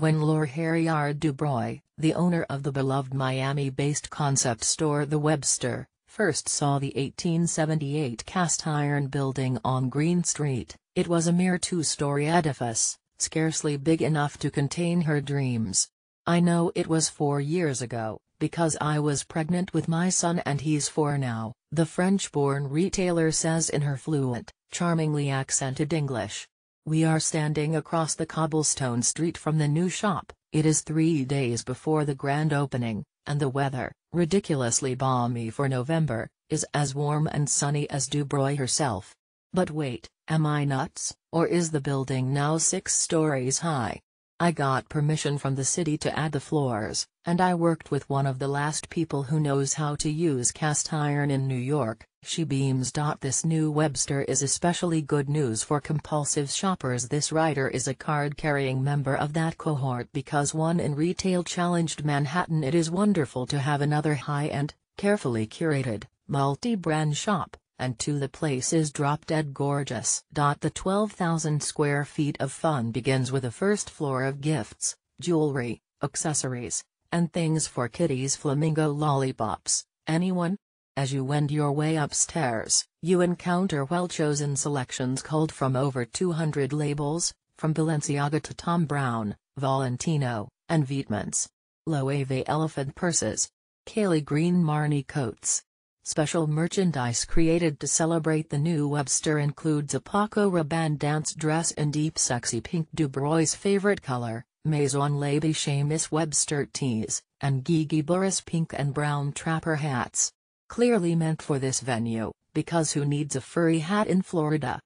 When Laure Hériard Dubreuil, the owner of the beloved Miami-based concept store The Webster, first saw the 1878 cast iron building on Greene Street, it was a mere two-story edifice, scarcely big enough to contain her dreams. I know it was four years ago, because I was pregnant with my son and he's four now, the French-born retailer says in her fluent, charmingly accented English. We are standing across the cobblestone street from the new shop, it is three days before the grand opening, and the weather, ridiculously balmy for November, is as warm and sunny as Dubreuil herself. But wait, am I nuts, or is the building now six stories high? I got permission from the city to add the floors, and I worked with one of the last people who knows how to use cast iron in New York, she beams. This new Webster is especially good news for compulsive shoppers. This writer is a card-carrying member of that cohort because one in retail challenged Manhattan. It is wonderful to have another high-end, carefully curated, multi-brand shop, and two the place is drop-dead gorgeous. The 12,000 square feet of fun begins with a first floor of gifts, jewelry, accessories, and things for kitties flamingo lollipops, anyone? As you wend your way upstairs, you encounter well-chosen selections culled from over 200 labels, from Balenciaga to Thom Browne, Valentino, and Vetements. Loewe elephant purses. Kelly green Marni coats. Special merchandise created to celebrate the new Webster includes a Paco Rabanne dance dress in deep sexy pink Dubreuil's favorite color, Maison Labiche Miss Webster tees, and Gigi Burris pink and brown trapper hats. Clearly meant for this venue, because who needs a furry hat in Florida?